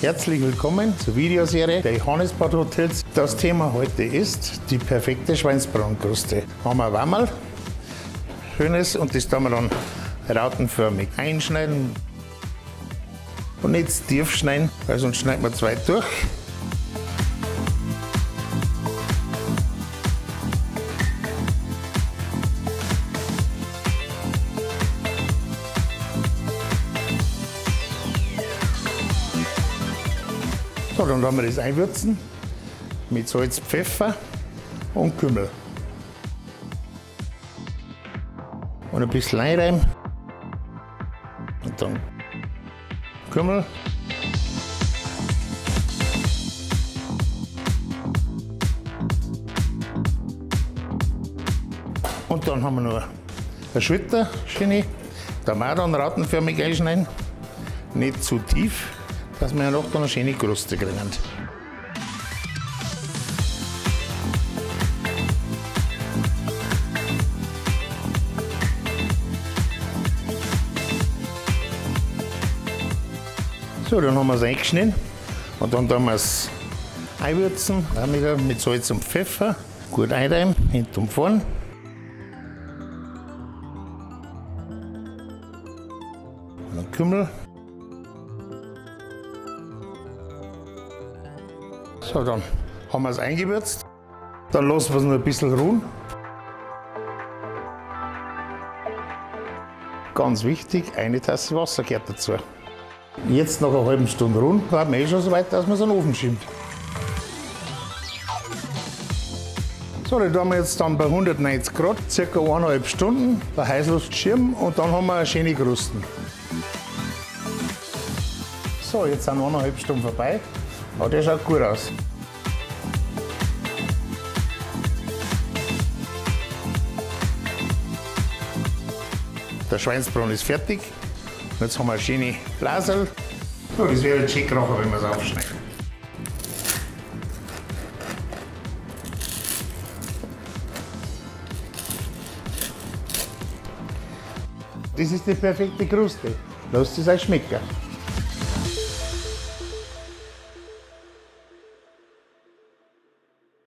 Herzlich willkommen zur Videoserie der Johannesbad Hotels. Das Thema heute ist die perfekte Schweinsbraunkruste. Haben wir Wammerl, schönes und das tun wir dann rautenförmig einschneiden und nicht tief schneiden, weil sonst schneiden wir zwei durch. So, dann werden wir das einwürzen mit Salz, Pfeffer und Kümmel. Und ein bisschen einreiben. Und dann Kümmel. Und dann haben wir noch eine Schwitter, schöne. Da wir dann rautenförmig einschneiden. Nicht zu tief, dass wir noch eine schöne Kruste kriegen. So, dann haben wir es eingeschnitten und dann tun wir es einwürzen, auch wieder mit Salz und Pfeffer, gut einreiben, hinten und vorn. Und dann Kümmel. So, dann haben wir es eingewürzt. Dann lassen wir es noch ein bisschen ruhen. Ganz wichtig, eine Tasse Wasser gehört dazu. Jetzt nach einer halben Stunde ruhen, haben wir eh schon so weit, dass man es in den Ofen schiebt. So, die tun wir jetzt dann bei 190 Grad, circa eineinhalb Stunden, bei Heißluftschirm und dann haben wir eine schöne Krusten. So, jetzt sind eineinhalb Stunden vorbei. Aber der schaut gut aus. Der Schweinsbraten ist fertig. Jetzt haben wir eine schöne Blasel. So, das wäre jetzt schön kracher, wenn wir es aufschneiden. Das ist die perfekte Kruste. Lasst es euch schmecken.